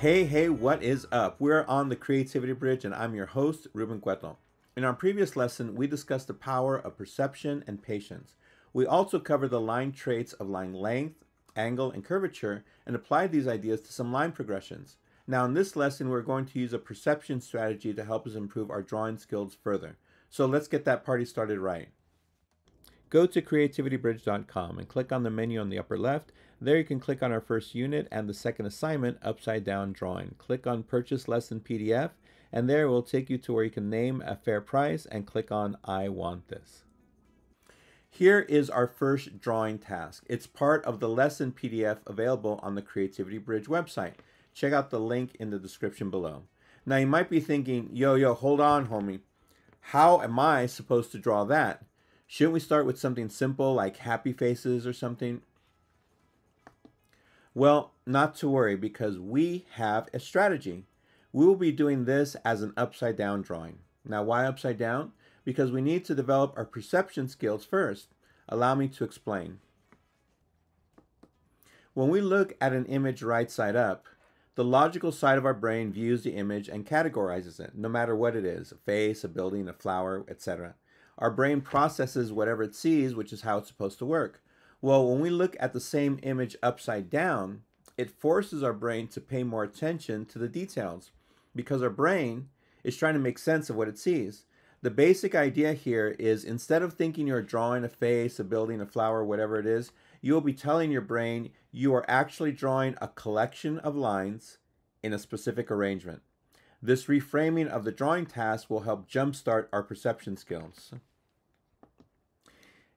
Hey, hey, what is up? We're on the Creativity Bridge, and I'm your host, Ruben Cueto. In our previous lesson, we discussed the power of perception and patience. We also covered the line traits of line length, angle, and curvature, and applied these ideas to some line progressions. Now, in this lesson, we're going to use a perception strategy to help us improve our drawing skills further. So let's get that party started right. Go to creativitybridge.com and click on the menu on the upper left. There you can click on our first unit and the second assignment, Upside Down Drawing. Click on Purchase Lesson PDF, and there it will take you to where you can name a fair price and click on I want this. Here is our first drawing task. It's part of the lesson PDF available on the Creativity Bridge website. Check out the link in the description below. Now you might be thinking, yo, yo, hold on, homie. How am I supposed to draw that? Shouldn't we start with something simple like happy faces or something? Well, not to worry because we have a strategy. We will be doing this as an upside down drawing. Now, why upside down? Because we need to develop our perception skills first. Allow me to explain. When we look at an image right side up, the logical side of our brain views the image and categorizes it, no matter what it is a face, a building, a flower, etc. Our brain processes whatever it sees, which is how it's supposed to work. Well, when we look at the same image upside down, it forces our brain to pay more attention to the details because our brain is trying to make sense of what it sees. The basic idea here is instead of thinking you're drawing a face, a building, a flower, whatever it is, you will be telling your brain you are actually drawing a collection of lines in a specific arrangement. This reframing of the drawing task will help jumpstart our perception skills.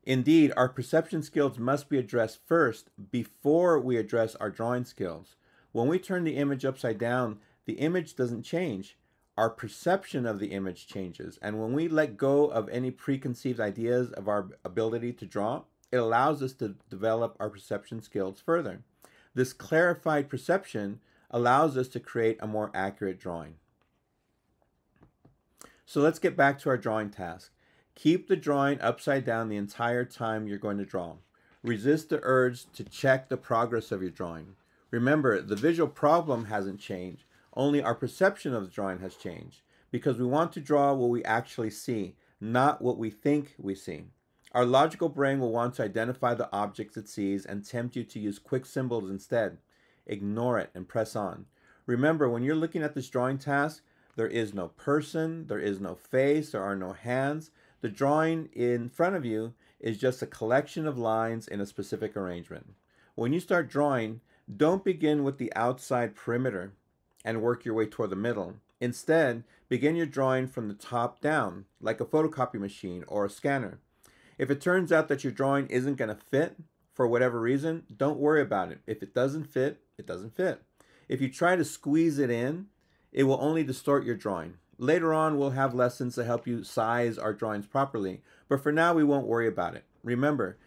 Indeed, our perception skills must be addressed first before we address our drawing skills. When we turn the image upside down, the image doesn't change. Our perception of the image changes. And when we let go of any preconceived ideas of our ability to draw, it allows us to develop our perception skills further. This clarified perception allows us to create a more accurate drawing. So let's get back to our drawing task. Keep the drawing upside down the entire time you're going to draw. Resist the urge to check the progress of your drawing. Remember, the visual problem hasn't changed, only our perception of the drawing has changed because we want to draw what we actually see, not what we think we see. Our logical brain will want to identify the objects it sees and tempt you to use quick symbols instead. Ignore it and press on. Remember, when you're looking at this drawing task, there is no person, there is no face, there are no hands. The drawing in front of you is just a collection of lines in a specific arrangement. When you start drawing, don't begin with the outside perimeter and work your way toward the middle. Instead, begin your drawing from the top down, like a photocopy machine or a scanner. If it turns out that your drawing isn't going to fit for whatever reason, don't worry about it. If it doesn't fit, it doesn't fit. If you try to squeeze it in, it will only distort your drawing. Later on, we'll have lessons to help you size our drawings properly, but for now, we won't worry about it. Remember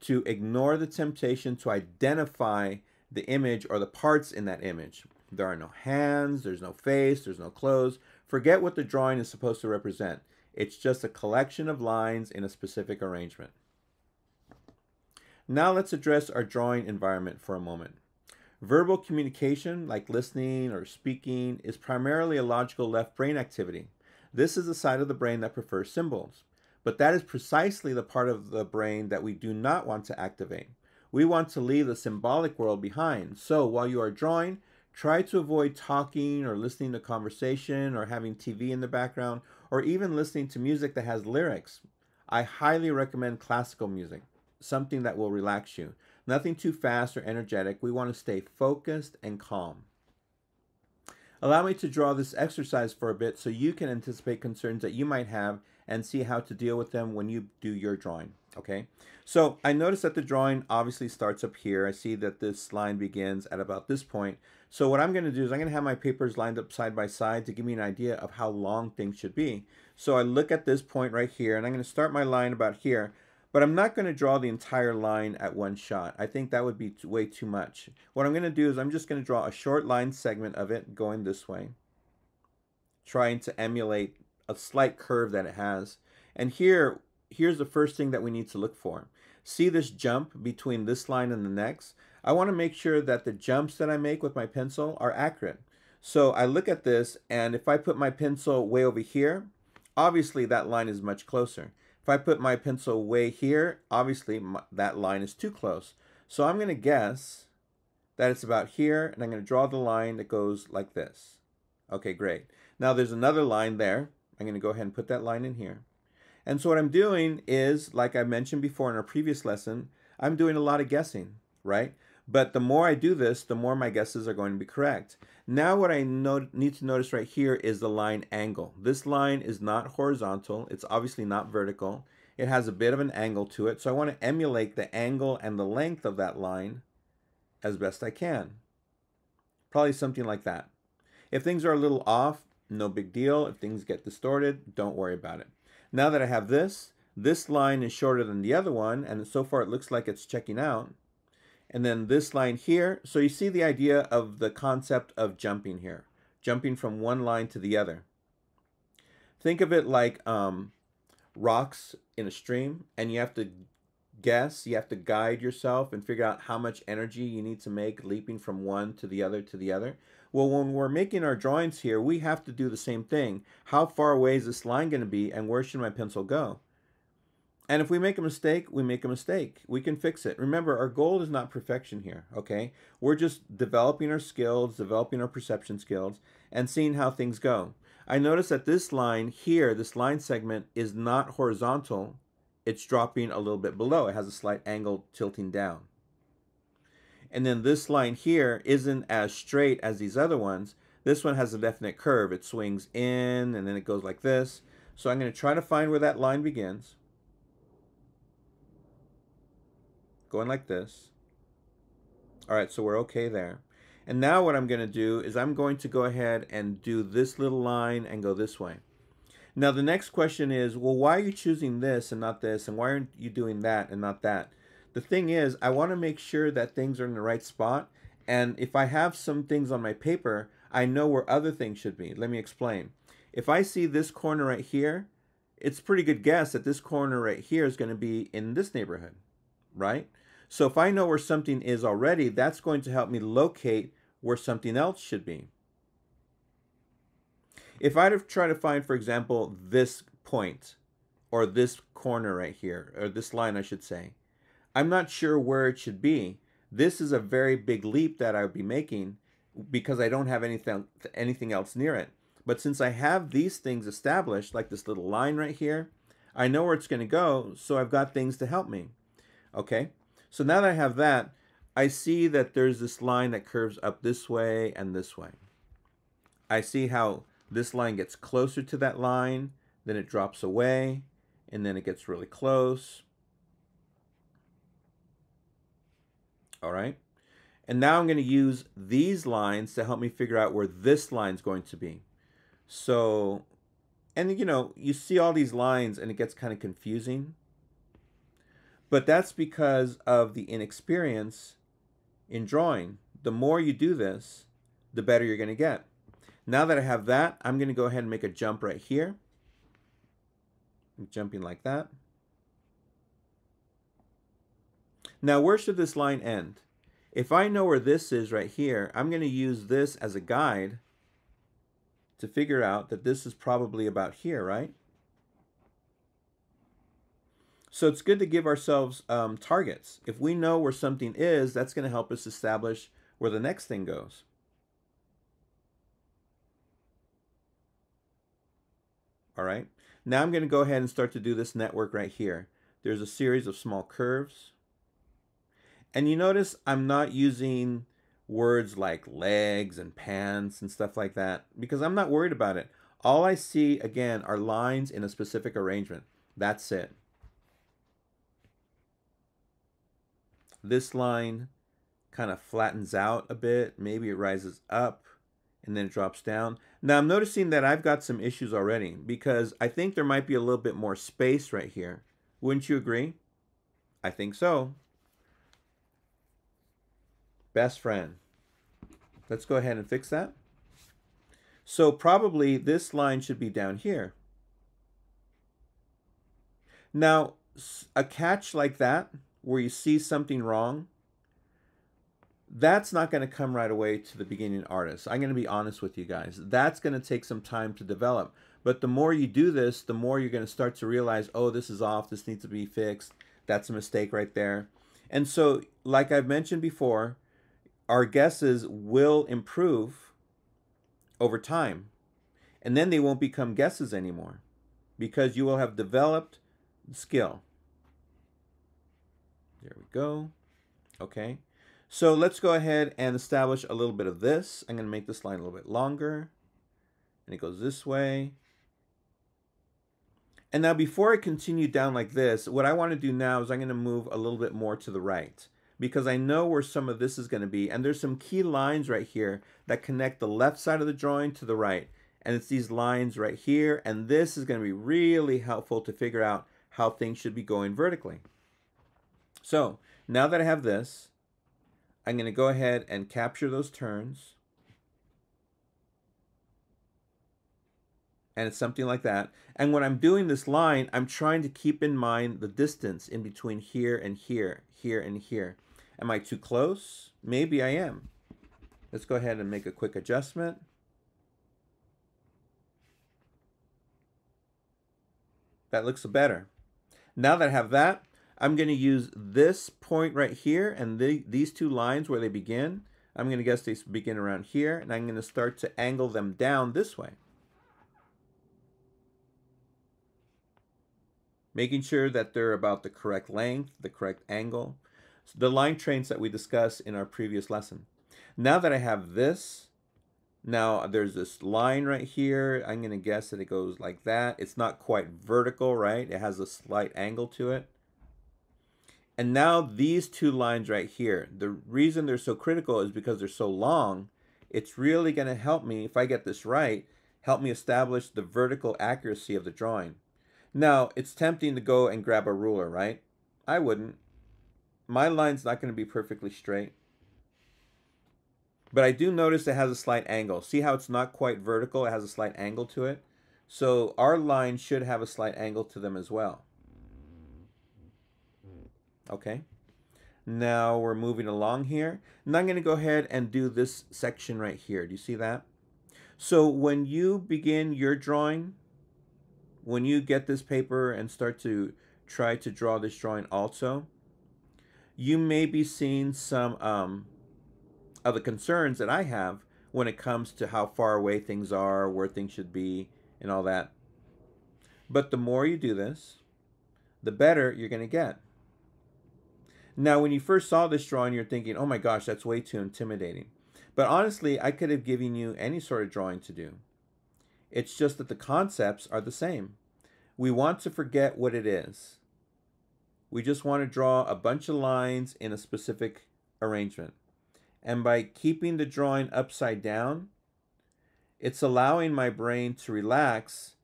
to ignore the temptation to identify the image or the parts in that image. There are no hands, there's no face, there's no clothes. Forget what the drawing is supposed to represent. It's just a collection of lines in a specific arrangement. Now let's address our drawing environment for a moment. Verbal communication, like listening or speaking, is primarily a logical left brain activity. This is the side of the brain that prefers symbols. But that is precisely the part of the brain that we do not want to activate. We want to leave the symbolic world behind. So while you are drawing, try to avoid talking or listening to conversation or having TV in the background or even listening to music that has lyrics. I highly recommend classical music, something that will relax you. Nothing too fast or energetic. We want to stay focused and calm. Allow me to draw this exercise for a bit so you can anticipate concerns that you might have and see how to deal with them when you do your drawing. Okay, so I notice that the drawing obviously starts up here. I see that this line begins at about this point. So what I'm going to do is I'm going to have my papers lined up side by side to give me an idea of how long things should be. So I look at this point right here and I'm going to start my line about here. But I'm not going to draw the entire line at one shot. I think that would be way too much. What I'm going to do is I'm just going to draw a short line segment of it going this way. trying to emulate a slight curve that it has. And here, here's the first thing that we need to look for. See this jump between this line and the next? I want to make sure that the jumps that I make with my pencil are accurate. So I look at this, and if I put my pencil way over here, obviously that line is much closer. If I put my pencil way here, obviously my, that line is too close. So I'm going to guess that it's about here, and I'm going to draw the line that goes like this. Okay, great. Now there's another line there. I'm going to go ahead and put that line in here. And so what I'm doing is, like I mentioned before in our previous lesson, I'm doing a lot of guessing, right? But the more I do this, the more my guesses are going to be correct. Now what I need to notice right here is the line angle. This line is not horizontal. It's obviously not vertical. It has a bit of an angle to it. So I want to emulate the angle and the length of that line as best I can. Probably something like that. If things are a little off, no big deal. If things get distorted, don't worry about it. Now that I have this, this line is shorter than the other one, and so far it looks like it's checking out. And then this line here, so you see the idea of the concept of jumping here, jumping from one line to the other. Think of it like um, rocks in a stream, and you have to guess, you have to guide yourself and figure out how much energy you need to make leaping from one to the other to the other. Well, when we're making our drawings here, we have to do the same thing. How far away is this line going to be, and where should my pencil go? And if we make a mistake, we make a mistake. We can fix it. Remember, our goal is not perfection here, okay? We're just developing our skills, developing our perception skills, and seeing how things go. I notice that this line here, this line segment, is not horizontal. It's dropping a little bit below. It has a slight angle tilting down. And then this line here isn't as straight as these other ones. This one has a definite curve. It swings in, and then it goes like this. So I'm going to try to find where that line begins. Going like this. All right, so we're okay there. And now what I'm going to do is I'm going to go ahead and do this little line and go this way. Now the next question is, well, why are you choosing this and not this? And why aren't you doing that and not that? The thing is, I want to make sure that things are in the right spot. And if I have some things on my paper, I know where other things should be. Let me explain. If I see this corner right here, it's pretty good guess that this corner right here is going to be in this neighborhood, right? So if I know where something is already, that's going to help me locate where something else should be. If I'd have tried to find, for example, this point or this corner right here, or this line, I should say, I'm not sure where it should be. This is a very big leap that I would be making because I don't have anything, anything else near it. But since I have these things established, like this little line right here, I know where it's going to go, so I've got things to help me. Okay? So now that I have that, I see that there's this line that curves up this way and this way. I see how this line gets closer to that line, then it drops away, and then it gets really close. All right. And now I'm going to use these lines to help me figure out where this line is going to be. So, and you know, you see all these lines and it gets kind of confusing. But that's because of the inexperience in drawing. The more you do this, the better you're going to get. Now that I have that, I'm going to go ahead and make a jump right here. I'm jumping like that. Now, where should this line end? If I know where this is right here, I'm going to use this as a guide to figure out that this is probably about here, right? So it's good to give ourselves um, targets. If we know where something is, that's going to help us establish where the next thing goes. All right. Now I'm going to go ahead and start to do this network right here. There's a series of small curves. And you notice I'm not using words like legs and pants and stuff like that because I'm not worried about it. All I see, again, are lines in a specific arrangement. That's it. This line kind of flattens out a bit. Maybe it rises up and then it drops down. Now I'm noticing that I've got some issues already because I think there might be a little bit more space right here. Wouldn't you agree? I think so. Best friend. Let's go ahead and fix that. So probably this line should be down here. Now, a catch like that, where you see something wrong, that's not going to come right away to the beginning artist. I'm going to be honest with you guys. That's going to take some time to develop. But the more you do this, the more you're going to start to realize, oh, this is off. This needs to be fixed. That's a mistake right there. And so, like I've mentioned before, our guesses will improve over time. And then they won't become guesses anymore because you will have developed skill. There we go. Okay. So let's go ahead and establish a little bit of this. I'm going to make this line a little bit longer. And it goes this way. And now before I continue down like this, what I want to do now is I'm going to move a little bit more to the right because I know where some of this is going to be. And there's some key lines right here that connect the left side of the drawing to the right. And it's these lines right here. And this is going to be really helpful to figure out how things should be going vertically. So now that I have this, I'm going to go ahead and capture those turns. And it's something like that. And when I'm doing this line, I'm trying to keep in mind the distance in between here and here, here and here. Am I too close? Maybe I am. Let's go ahead and make a quick adjustment. That looks better. Now that I have that, I'm going to use this point right here and the, these two lines where they begin. I'm going to guess they begin around here, and I'm going to start to angle them down this way. Making sure that they're about the correct length, the correct angle. So the line traits that we discussed in our previous lesson. Now that I have this, now there's this line right here. I'm going to guess that it goes like that. It's not quite vertical, right? It has a slight angle to it. And now these two lines right here, the reason they're so critical is because they're so long. It's really going to help me, if I get this right, help me establish the vertical accuracy of the drawing. Now, it's tempting to go and grab a ruler, right? I wouldn't. My line's not going to be perfectly straight. But I do notice it has a slight angle. See how it's not quite vertical? It has a slight angle to it. So our lines should have a slight angle to them as well. Okay. Now we're moving along here. And I'm going to go ahead and do this section right here. Do you see that? So when you begin your drawing, when you get this paper and start to try to draw this drawing also, you may be seeing some um, of the concerns that I have when it comes to how far away things are, where things should be, and all that. But the more you do this, the better you're going to get. Now, when you first saw this drawing, you're thinking, oh my gosh, that's way too intimidating. But honestly, I could have given you any sort of drawing to do. It's just that the concepts are the same. We want to forget what it is. We just want to draw a bunch of lines in a specific arrangement. And by keeping the drawing upside down, it's allowing my brain to relax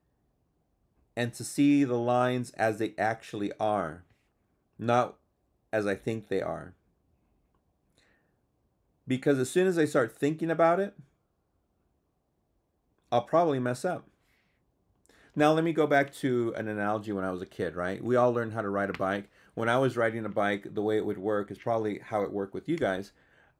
and to see the lines as they actually are, not as I think they are. Because as soon as I start thinking about it, I'll probably mess up. Now, let me go back to an analogy when I was a kid, right? We all learned how to ride a bike. When I was riding a bike, the way it would work is probably how it worked with you guys.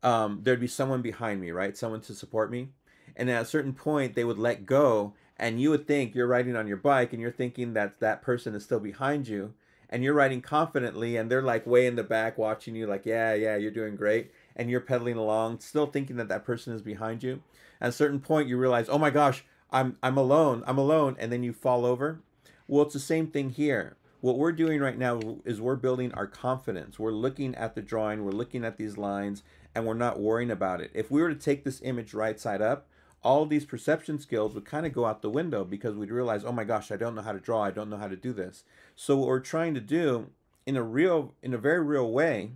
Um, there'd be someone behind me, right? Someone to support me. And at a certain point, they would let go, and you would think you're riding on your bike and you're thinking that that person is still behind you and you're riding confidently and they're like way in the back watching you like yeah yeah you're doing great and you're pedaling along still thinking that that person is behind you at a certain point you realize oh my gosh i'm i'm alone i'm alone and then you fall over. Well it's the same thing here. What we're doing right now is we're building our confidence. We're looking at the drawing we're looking at these lines and we're not worrying about it. If we were to take this image right side up all these perception skills would kind of go out the window because we'd realize, oh my gosh, I don't know how to draw. I don't know how to do this. So what we're trying to do in a real, in a very real way,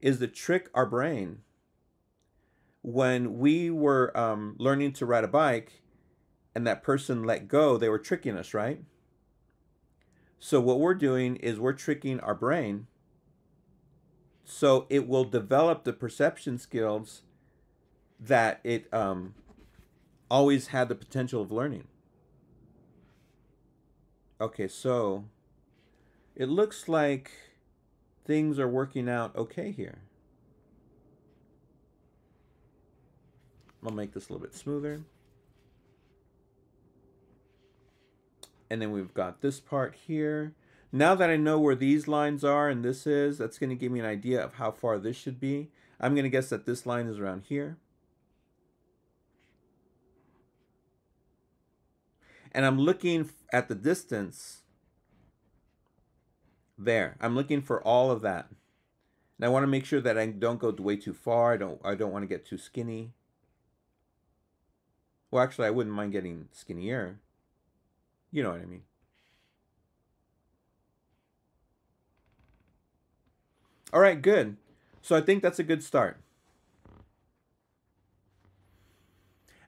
is to trick our brain. When we were um, learning to ride a bike, and that person let go, they were tricking us, right? So what we're doing is we're tricking our brain so it will develop the perception skills that it um, always had the potential of learning. Okay, so it looks like things are working out okay here. I'll make this a little bit smoother. And then we've got this part here. Now that I know where these lines are and this is, that's going to give me an idea of how far this should be. I'm going to guess that this line is around here. And I'm looking at the distance there. I'm looking for all of that. And I want to make sure that I don't go way too far. I don't I don't want to get too skinny. Well, actually, I wouldn't mind getting skinnier. You know what I mean. All right, good. So I think that's a good start.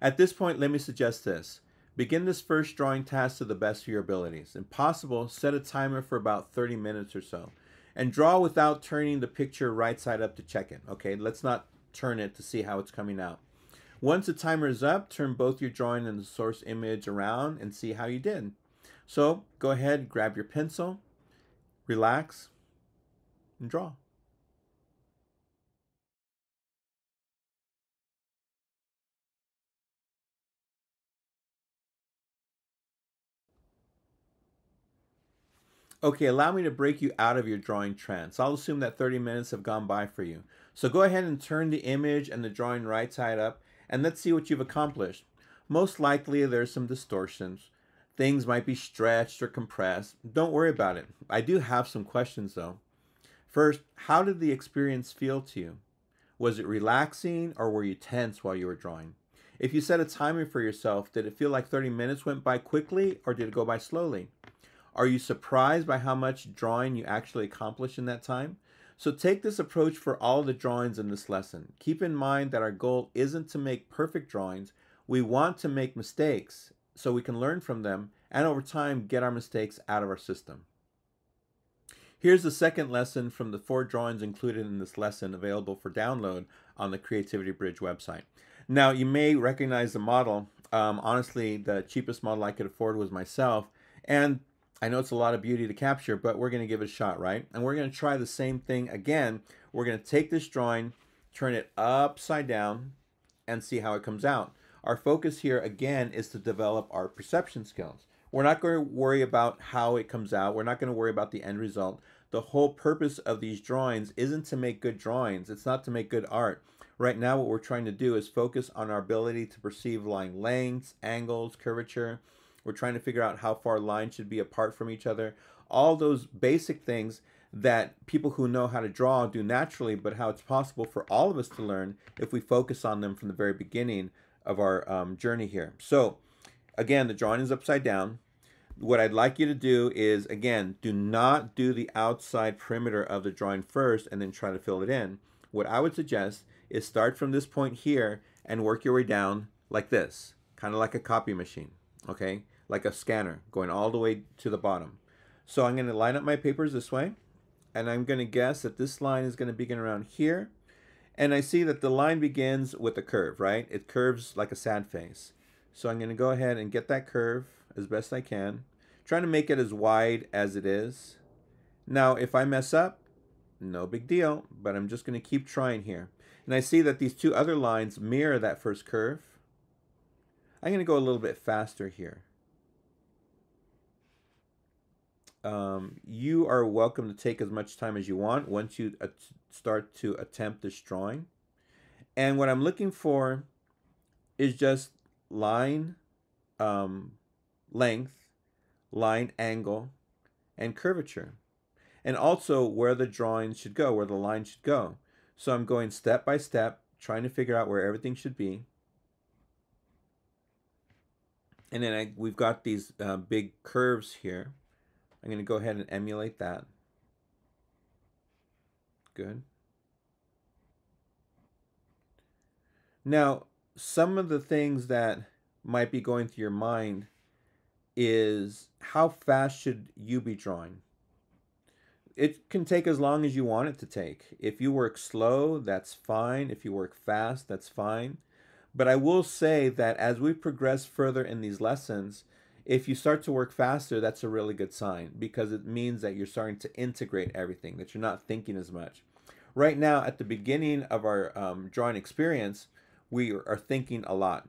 At this point, let me suggest this. Begin this first drawing task to the best of your abilities. If possible, set a timer for about 30 minutes or so. And draw without turning the picture right side up to check it. Okay, let's not turn it to see how it's coming out. Once the timer is up, turn both your drawing and the source image around and see how you did. So go ahead, grab your pencil, relax, and draw. Okay, allow me to break you out of your drawing trance. I'll assume that 30 minutes have gone by for you. So go ahead and turn the image and the drawing right side up and let's see what you've accomplished. Most likely there's some distortions. Things might be stretched or compressed. Don't worry about it. I do have some questions though. First, how did the experience feel to you? Was it relaxing or were you tense while you were drawing? If you set a timer for yourself, did it feel like 30 minutes went by quickly or did it go by slowly? Are you surprised by how much drawing you actually accomplished in that time? So take this approach for all the drawings in this lesson. Keep in mind that our goal isn't to make perfect drawings. We want to make mistakes so we can learn from them and over time get our mistakes out of our system. Here's the second lesson from the four drawings included in this lesson available for download on the Creativity Bridge website. Now, you may recognize the model. Um, honestly, the cheapest model I could afford was myself. And I know it's a lot of beauty to capture, but we're going to give it a shot, right? And we're going to try the same thing again. We're going to take this drawing, turn it upside down, and see how it comes out. Our focus here, again, is to develop our perception skills. We're not going to worry about how it comes out. We're not going to worry about the end result. The whole purpose of these drawings isn't to make good drawings. It's not to make good art. Right now, what we're trying to do is focus on our ability to perceive line lengths, angles, curvature, we're trying to figure out how far lines should be apart from each other. All those basic things that people who know how to draw do naturally, but how it's possible for all of us to learn if we focus on them from the very beginning of our um, journey here. So again, the drawing is upside down. What I'd like you to do is, again, do not do the outside perimeter of the drawing first and then try to fill it in. What I would suggest is start from this point here and work your way down like this, kind of like a copy machine, okay? Like a scanner going all the way to the bottom. So I'm going to line up my papers this way and I'm going to guess that this line is going to begin around here. And I see that the line begins with a curve, right? It curves like a sad face. So I'm going to go ahead and get that curve as best I can, trying to make it as wide as it is. Now, if I mess up, no big deal, but I'm just going to keep trying here. And I see that these two other lines mirror that first curve. I'm going to go a little bit faster here. Um, you are welcome to take as much time as you want once you start to attempt this drawing. And what I'm looking for is just line um, length, line angle, and curvature. And also where the drawing should go, where the line should go. So I'm going step by step, trying to figure out where everything should be. And then I, we've got these uh, big curves here. I'm going to go ahead and emulate that. Good. Now, some of the things that might be going through your mind is how fast should you be drawing? It can take as long as you want it to take. If you work slow, that's fine. If you work fast, that's fine. But I will say that as we progress further in these lessons, if you start to work faster, that's a really good sign because it means that you're starting to integrate everything, that you're not thinking as much. Right now, at the beginning of our um, drawing experience, we are thinking a lot.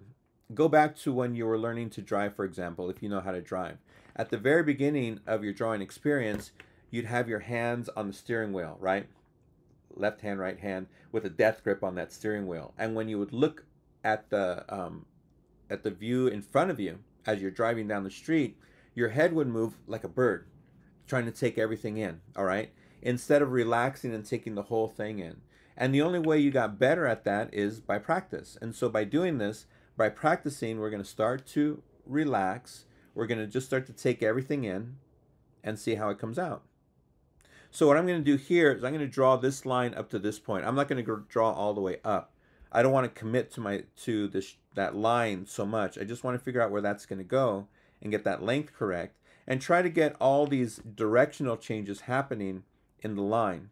Go back to when you were learning to drive, for example, if you know how to drive. At the very beginning of your drawing experience, you'd have your hands on the steering wheel, right? Left hand, right hand, with a death grip on that steering wheel. And when you would look at the um, at the view in front of you as you're driving down the street, your head would move like a bird, trying to take everything in. All right, instead of relaxing and taking the whole thing in. And the only way you got better at that is by practice. And so by doing this, by practicing, we're going to start to relax. We're going to just start to take everything in and see how it comes out. So what I'm going to do here is I'm going to draw this line up to this point. I'm not going to draw all the way up. I don't want to commit to my to this that line so much. I just want to figure out where that's going to go and get that length correct and try to get all these directional changes happening in the line.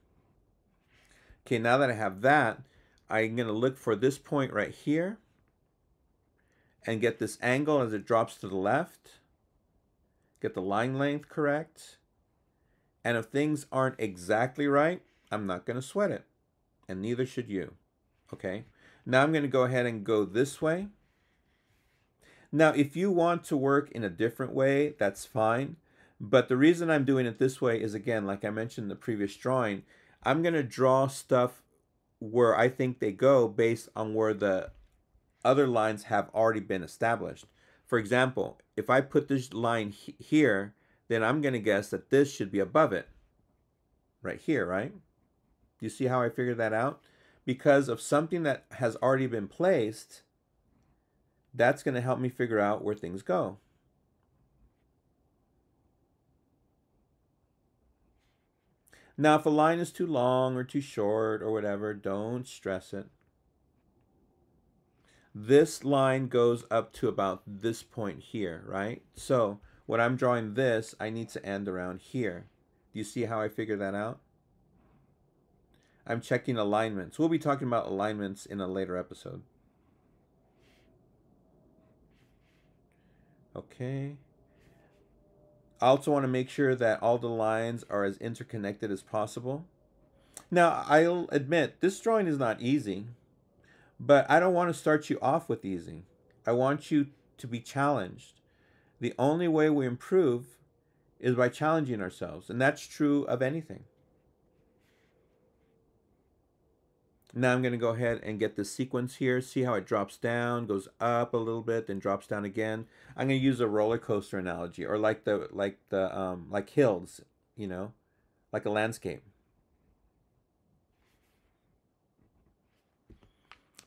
Okay, now that I have that, I'm going to look for this point right here and get this angle as it drops to the left. Get the line length correct. And if things aren't exactly right, I'm not going to sweat it. And neither should you. Okay? Now I'm going to go ahead and go this way. Now, if you want to work in a different way, that's fine. But the reason I'm doing it this way is, again, like I mentioned in the previous drawing, I'm going to draw stuff where I think they go based on where the other lines have already been established. For example, if I put this line he here, then I'm going to guess that this should be above it. Right here, right? You see how I figured that out? Because of something that has already been placed, that's going to help me figure out where things go. Now, if a line is too long or too short or whatever, don't stress it. This line goes up to about this point here, right? So when I'm drawing this, I need to end around here. Do you see how I figure that out? I'm checking alignments. We'll be talking about alignments in a later episode. Okay. I also want to make sure that all the lines are as interconnected as possible. Now, I'll admit, this drawing is not easy, but I don't want to start you off with easy. I want you to be challenged. The only way we improve is by challenging ourselves, and that's true of anything. Now I'm going to go ahead and get the sequence here. See how it drops down, goes up a little bit, then drops down again. I'm going to use a roller coaster analogy, or like the like the um, like hills, you know, like a landscape.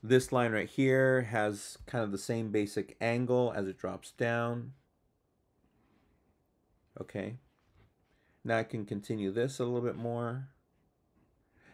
This line right here has kind of the same basic angle as it drops down. Okay. Now I can continue this a little bit more.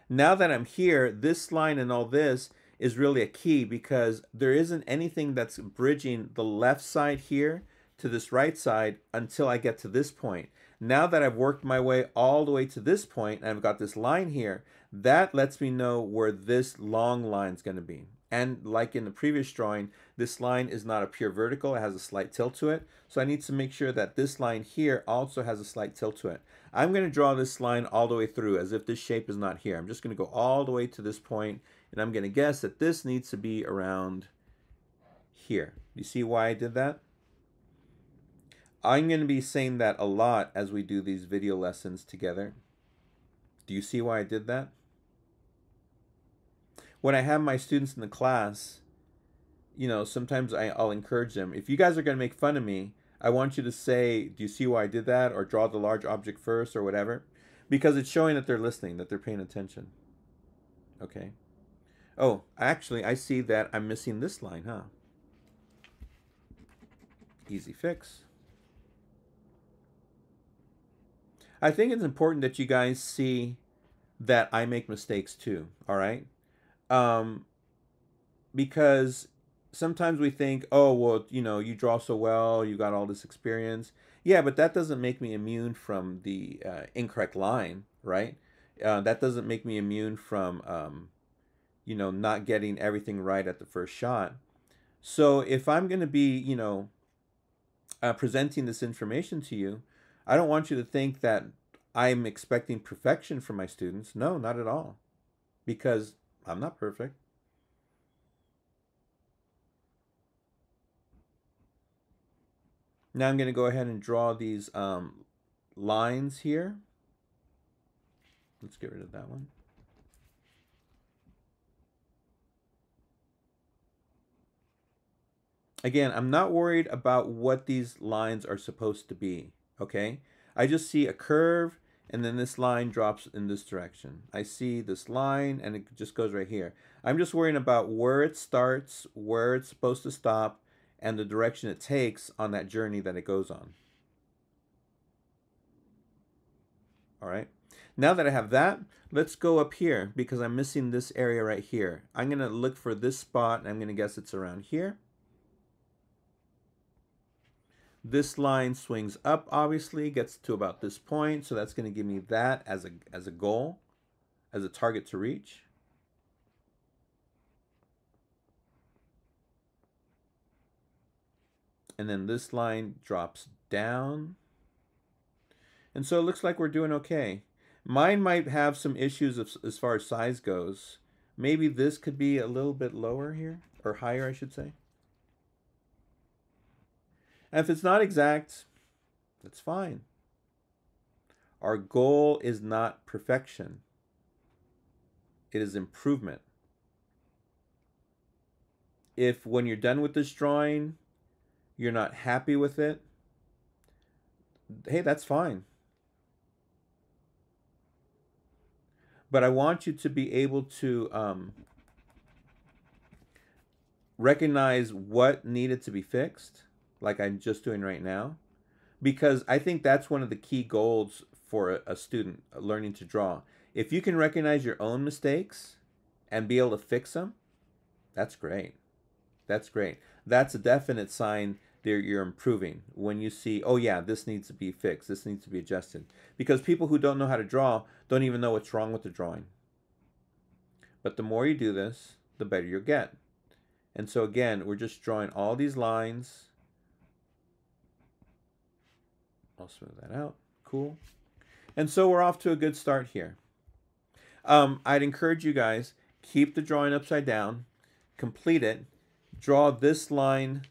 Now that I'm here, this line and all this is really a key because there isn't anything that's bridging the left side here to this right side until I get to this point. Now that I've worked my way all the way to this point and I've got this line here, that lets me know where this long line is going to be. And like in the previous drawing, this line is not a pure vertical, it has a slight tilt to it. So I need to make sure that this line here also has a slight tilt to it. I'm going to draw this line all the way through as if this shape is not here. I'm just going to go all the way to this point, and I'm going to guess that this needs to be around here. You see why I did that? I'm going to be saying that a lot as we do these video lessons together. Do you see why I did that? When I have my students in the class, you know, sometimes I, I'll encourage them, if you guys are going to make fun of me, I want you to say, do you see why I did that? Or draw the large object first or whatever. Because it's showing that they're listening, that they're paying attention. Okay. Oh, actually, I see that I'm missing this line, huh? Easy fix. I think it's important that you guys see that I make mistakes too, all right? Um, because sometimes we think, oh, well, you know, you draw so well, you got all this experience. Yeah, but that doesn't make me immune from the uh, incorrect line, right? Uh, that doesn't make me immune from, um, you know, not getting everything right at the first shot. So if I'm going to be, you know, uh, presenting this information to you, I don't want you to think that I'm expecting perfection from my students. No, not at all. Because I'm not perfect. Now I'm going to go ahead and draw these um, lines here. Let's get rid of that one. Again, I'm not worried about what these lines are supposed to be, okay? I just see a curve and then this line drops in this direction. I see this line and it just goes right here. I'm just worrying about where it starts, where it's supposed to stop, and the direction it takes on that journey that it goes on. All right. Now that I have that, let's go up here because I'm missing this area right here. I'm going to look for this spot and I'm going to guess it's around here. This line swings up, obviously, gets to about this point. So that's going to give me that as a, as a goal, as a target to reach. And then this line drops down. And so it looks like we're doing okay. Mine might have some issues as, as far as size goes. Maybe this could be a little bit lower here, or higher, I should say. And if it's not exact, that's fine. Our goal is not perfection. It is improvement. If when you're done with this drawing, you're not happy with it, hey, that's fine. But I want you to be able to um, recognize what needed to be fixed like I'm just doing right now because I think that's one of the key goals for a, student uh, learning to draw. If you can recognize your own mistakes and be able to fix them, that's great. That's great. That's a definite sign that you're improving when you see, oh yeah, this needs to be fixed, this needs to be adjusted. Because people who don't know how to draw don't even know what's wrong with the drawing. But the more you do this, the better you'll get. And so again, we're just drawing all these lines I'll smooth that out. Cool. And so we're off to a good start here. Um, I'd encourage you guys, keep the drawing upside down, complete it, draw this line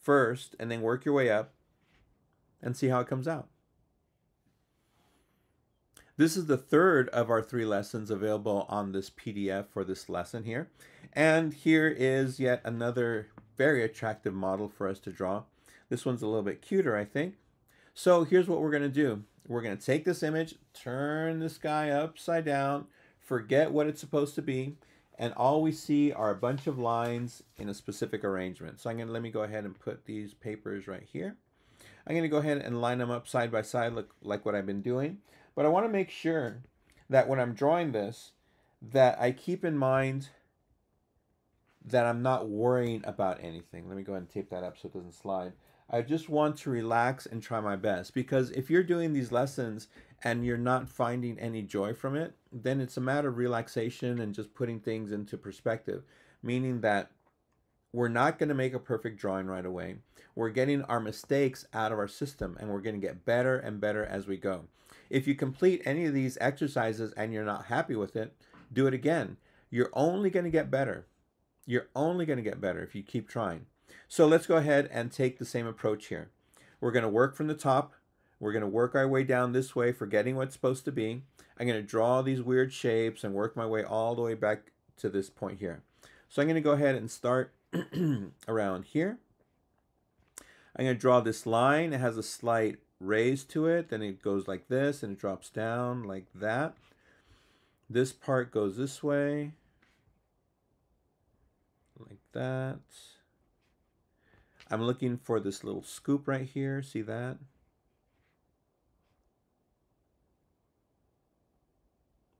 first, and then work your way up and see how it comes out. This is the third of our three lessons available on this PDF for this lesson here. And here is yet another very attractive model for us to draw. This one's a little bit cuter, I think. So here's what we're going to do. We're going to take this image, turn this guy upside down, forget what it's supposed to be, and all we see are a bunch of lines in a specific arrangement. So I'm going to let me go ahead and put these papers right here. I'm going to go ahead and line them up side by side look like what I've been doing. But I want to make sure that when I'm drawing this, that I keep in mind that I'm not worrying about anything. Let me go ahead and tape that up so it doesn't slide. I just want to relax and try my best because if you're doing these lessons and you're not finding any joy from it, then it's a matter of relaxation and just putting things into perspective, meaning that we're not going to make a perfect drawing right away. We're getting our mistakes out of our system and we're going to get better and better as we go. If you complete any of these exercises and you're not happy with it, do it again. You're only going to get better. You're only going to get better if you keep trying. So let's go ahead and take the same approach here. We're going to work from the top. We're going to work our way down this way, forgetting what's supposed to be. I'm going to draw these weird shapes and work my way all the way back to this point here. So I'm going to go ahead and start around here. I'm going to draw this line. It has a slight raise to it. Then it goes like this and it drops down like that. This part goes this way. Like that. I'm looking for this little scoop right here. See that?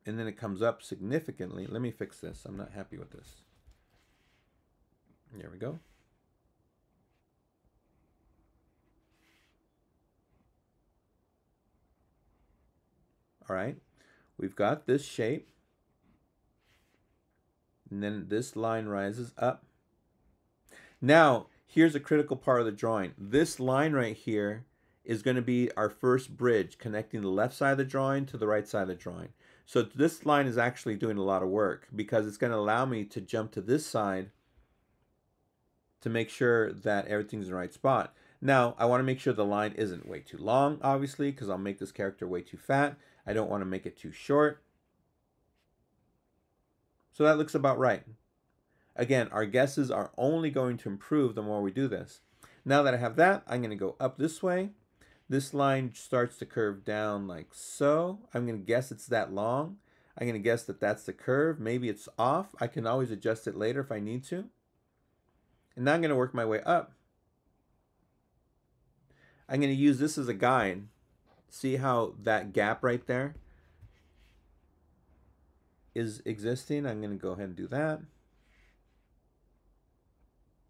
And then it comes up significantly. Let me fix this. I'm not happy with this. There we go. All right, we've got this shape. And then this line rises up. Now, here's a critical part of the drawing. This line right here is going to be our first bridge connecting the left side of the drawing to the right side of the drawing. So this line is actually doing a lot of work because it's going to allow me to jump to this side to make sure that everything's in the right spot. Now, I want to make sure the line isn't way too long, obviously, because I'll make this character way too fat. I don't want to make it too short. So that looks about right. Again, our guesses are only going to improve the more we do this. Now that I have that, I'm going to go up this way this line starts to curve down like so. I'm going to guess it's that long. I'm going to guess that that's the curve. Maybe it's off. I can always adjust it later if I need to. And now I'm going to work my way up. I'm going to use this as a guide. See how that gap right there is existing? I'm going to go ahead and do that.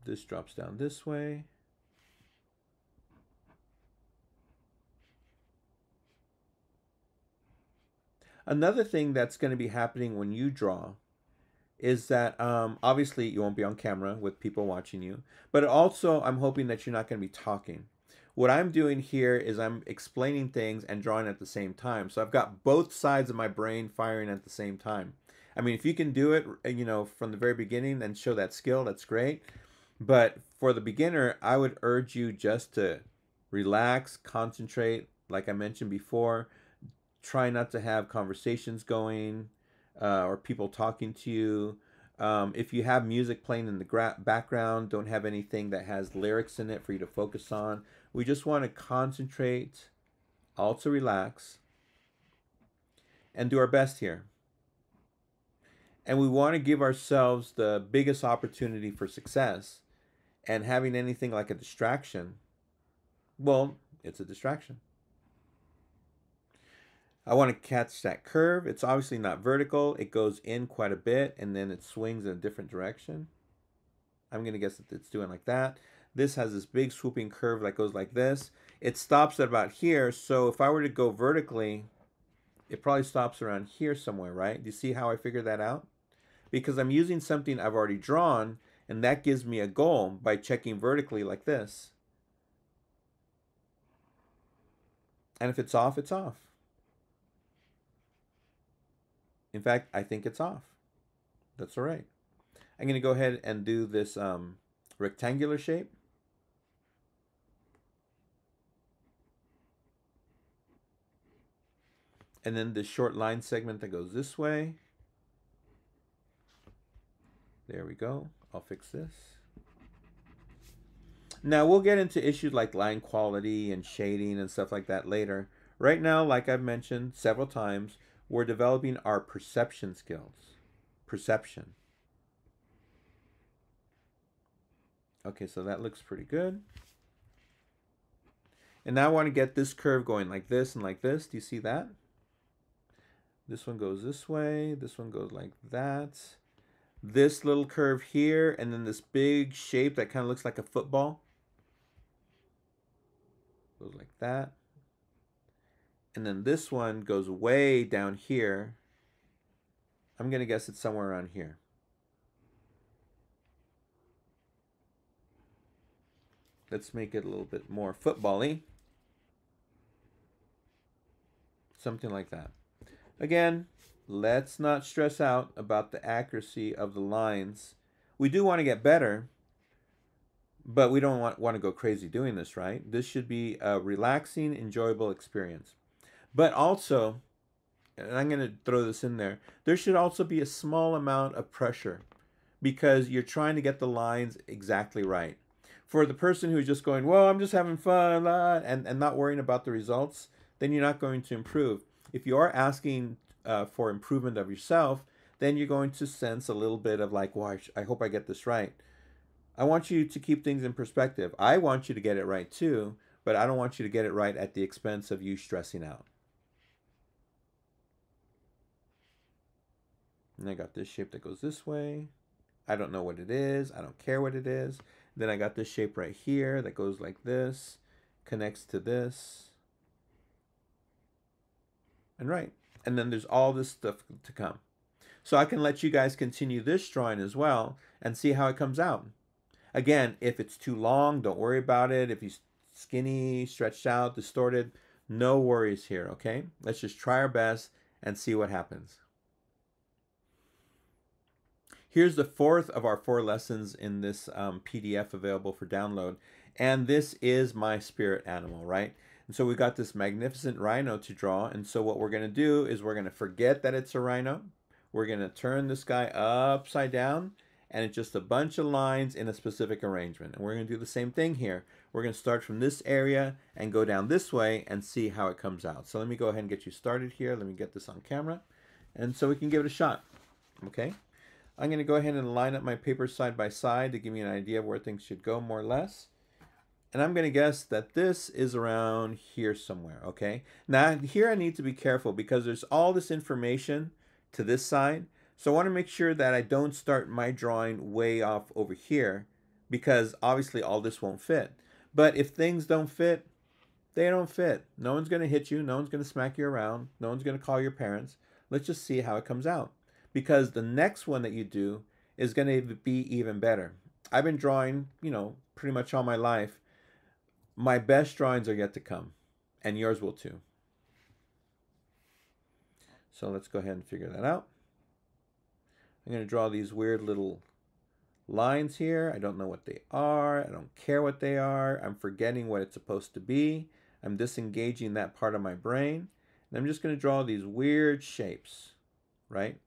This drops down this way. Another thing that's going to be happening when you draw is that um, obviously you won't be on camera with people watching you, but also I'm hoping that you're not going to be talking. What I'm doing here is I'm explaining things and drawing at the same time. So I've got both sides of my brain firing at the same time. I mean, if you can do it, you know, from the very beginning and show that skill, that's great. But for the beginner, I would urge you just to relax, concentrate, like I mentioned before, try not to have conversations going uh, or people talking to you. Um, if you have music playing in the gra- background, don't have anything that has lyrics in it for you to focus on. We just want to concentrate, also relax, and do our best here. And we want to give ourselves the biggest opportunity for success. And having anything like a distraction, well, it's a distraction. I want to catch that curve. It's obviously not vertical. It goes in quite a bit and then it swings in a different direction. I'm going to guess that it's doing like that. This has this big swooping curve that goes like this. It stops at about here. So if I were to go vertically, it probably stops around here somewhere, right? Do you see how I figured that out? Because I'm using something I've already drawn and that gives me a goal by checking vertically like this. And if it's off, it's off. In fact, I think it's off. That's all right. I'm going to go ahead and do this um, rectangular shape. And then the short line segment that goes this way. There we go. I'll fix this. Now we'll get into issues like line quality and shading and stuff like that later. Right now, like I've mentioned several times, we're developing our perception skills. Perception. Okay, so that looks pretty good. And now I want to get this curve going like this and like this. Do you see that? This one goes this way. This one goes like that. This little curve here, and then this big shape that kind of looks like a football. Goes like that. And then this one goes way down here. I'm going to guess it's somewhere around here. Let's make it a little bit more football-y. Something like that. Again, let's not stress out about the accuracy of the lines. We do want to get better, but we don't want, want to go crazy doing this, right? This should be a relaxing, enjoyable experience. But also, and I'm going to throw this in there, there should also be a small amount of pressure because you're trying to get the lines exactly right. For the person who's just going, well, I'm just having fun, and, and not worrying about the results, then you're not going to improve. If you are asking uh, for improvement of yourself, then you're going to sense a little bit of like, well, I, I hope I get this right. I want you to keep things in perspective. I want you to get it right too, but I don't want you to get it right at the expense of you stressing out. And I got this shape that goes this way. I don't know what it is. I don't care what it is. Then I got this shape right here that goes like this, connects to this. And right. And then there's all this stuff to come. So I can let you guys continue this drawing as well and see how it comes out. Again, if it's too long, don't worry about it. If he's skinny, stretched out, distorted, no worries here, okay? Let's just try our best and see what happens. Here's the fourth of our four lessons in this um, PDF available for download. And this is my spirit animal, right? And so we got this magnificent rhino to draw. And so what we're going to do is we're going to forget that it's a rhino. We're going to turn this guy upside down and it's just a bunch of lines in a specific arrangement. And we're going to do the same thing here. We're going to start from this area and go down this way and see how it comes out. So let me go ahead and get you started here. Let me get this on camera. And so we can give it a shot. Okay. I'm going to go ahead and line up my papers side by side to give me an idea of where things should go more or less. And I'm going to guess that this is around here somewhere, okay? Now, here I need to be careful because there's all this information to this side. So I want to make sure that I don't start my drawing way off over here because obviously all this won't fit. But if things don't fit, they don't fit. No one's going to hit you. No one's going to smack you around. No one's going to call your parents. Let's just see how it comes out. Because the next one that you do is going to be even better. I've been drawing, you know, pretty much all my life. My best drawings are yet to come. And yours will too. So let's go ahead and figure that out. I'm going to draw these weird little lines here. I don't know what they are. I don't care what they are. I'm forgetting what it's supposed to be. I'm disengaging that part of my brain. And I'm just going to draw these weird shapes, right?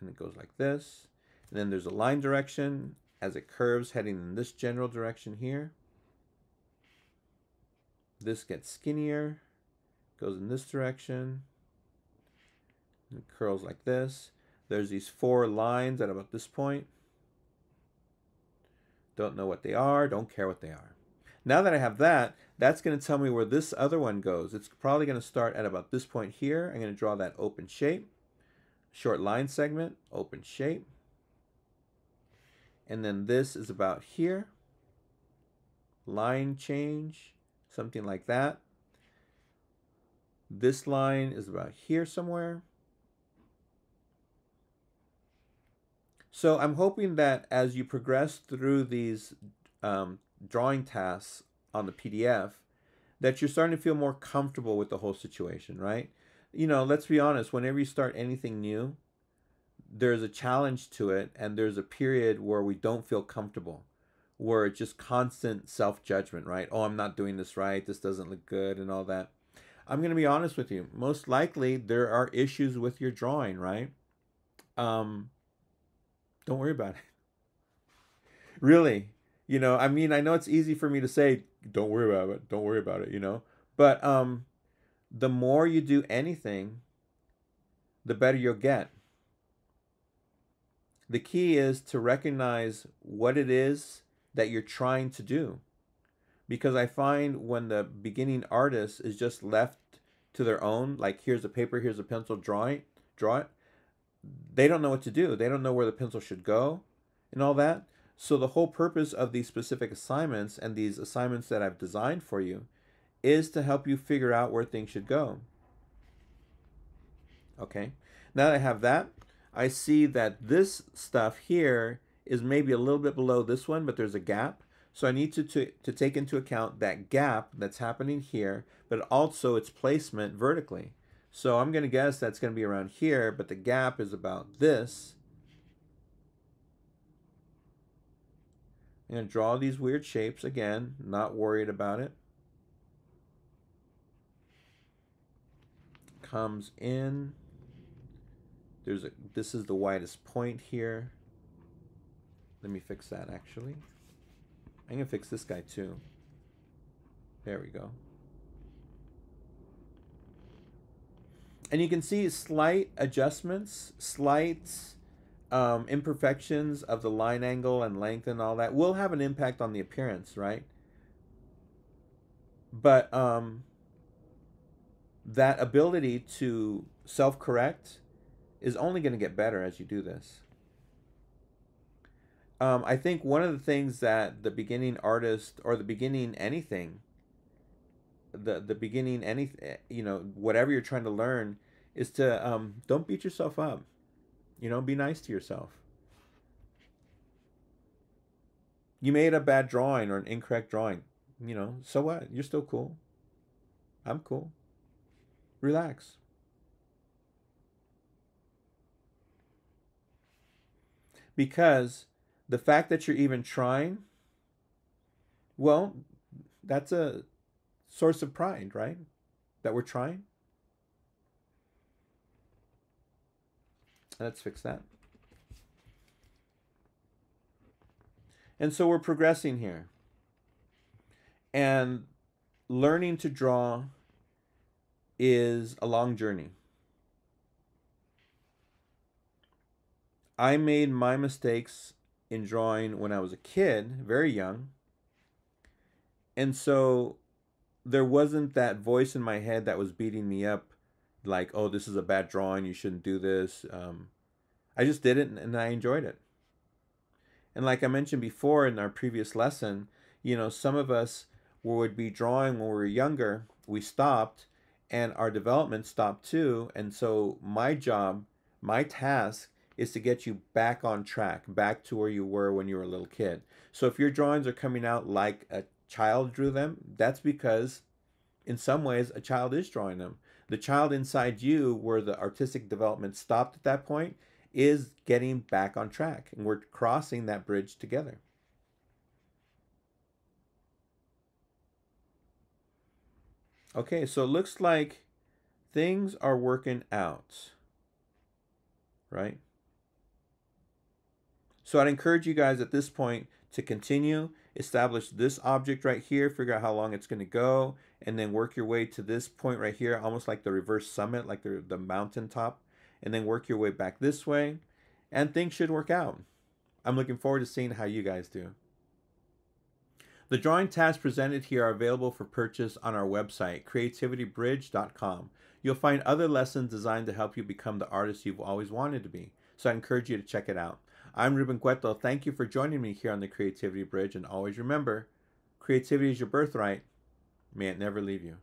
And it goes like this. And then there's a line direction as it curves heading in this general direction here. This gets skinnier, goes in this direction, it curls like this. There's these four lines at about this point. Don't know what they are, don't care what they are. Now that I have that, that's going to tell me where this other one goes. It's probably going to start at about this point here. I'm going to draw that open shape, short line segment, open shape. And then this is about here. Line change, something like that. This line is about here somewhere. So I'm hoping that as you progress through these um, drawing tasks on the PDF, that you're starting to feel more comfortable with the whole situation, right? You know, let's be honest, whenever you start anything new, there's a challenge to it, and there's a period where we don't feel comfortable, where it's just constant self judgment, right? Oh, I'm not doing this right, this doesn't look good, and all that. I'm going to be honest with you. Most likely, there are issues with your drawing, right? Um, don't worry about it. really, you know, I mean, I know it's easy for me to say, don't worry about it, don't worry about it, you know, but um, the more you do anything, the better you'll get. The key is to recognize what it is that you're trying to do. Because I find when the beginning artist is just left to their own, like here's a paper, here's a pencil, draw it, draw it, they don't know what to do. They don't know where the pencil should go and all that. So the whole purpose of these specific assignments and these assignments that I've designed for you is to help you figure out where things should go. Okay, now that I have that, I see that this stuff here is maybe a little bit below this one, but there's a gap. So I need to, to, to take into account that gap that's happening here, but also its placement vertically. So I'm going to guess that's going to be around here, but the gap is about this. I'm going to draw these weird shapes again, not worried about it. Comes in. There's a, this is the widest point here. Let me fix that actually. I'm to fix this guy too. There we go. and you can see slight adjustments, slight um, imperfections of the line angle and length and all that will have an impact on the appearance, right? But um, that ability to self-correct is only going to get better as you do this. Um, I think one of the things that the beginning artist or the beginning anything the the beginning any you know whatever you're trying to learn is to um, don't beat yourself up you know be nice to yourself You made a bad drawing or an incorrect drawing. You know, so what? You're still cool. I'm cool. Relax. Because the fact that you're even trying, well, that's a source of pride, right? That we're trying. Let's fix that. And so we're progressing here. And learning to draw is a long journey. I made my mistakes in drawing when I was a kid, very young. And so there wasn't that voice in my head that was beating me up like, oh, this is a bad drawing, you shouldn't do this. Um, I just did it and I enjoyed it. And like I mentioned before in our previous lesson, you know, some of us would be drawing when we were younger, we stopped and our development stopped too. And so my job, my task is to get you back on track, back to where you were when you were a little kid. So if your drawings are coming out like a child drew them, that's because in some ways a child is drawing them. The child inside you, where the artistic development stopped at that point, is getting back on track. And we're crossing that bridge together. Okay, so it looks like things are working out, right? So I'd encourage you guys at this point to continue, establish this object right here, figure out how long it's going to go, and then work your way to this point right here, almost like the reverse summit, like the, the mountain top, and then work your way back this way, and things should work out. I'm looking forward to seeing how you guys do. The drawing tasks presented here are available for purchase on our website, creativitybridge.com. You'll find other lessons designed to help you become the artist you've always wanted to be, so I encourage you to check it out. I'm Ruben Cueto. Thank you for joining me here on the Creativity Bridge, and always remember, creativity is your birthright. May it never leave you.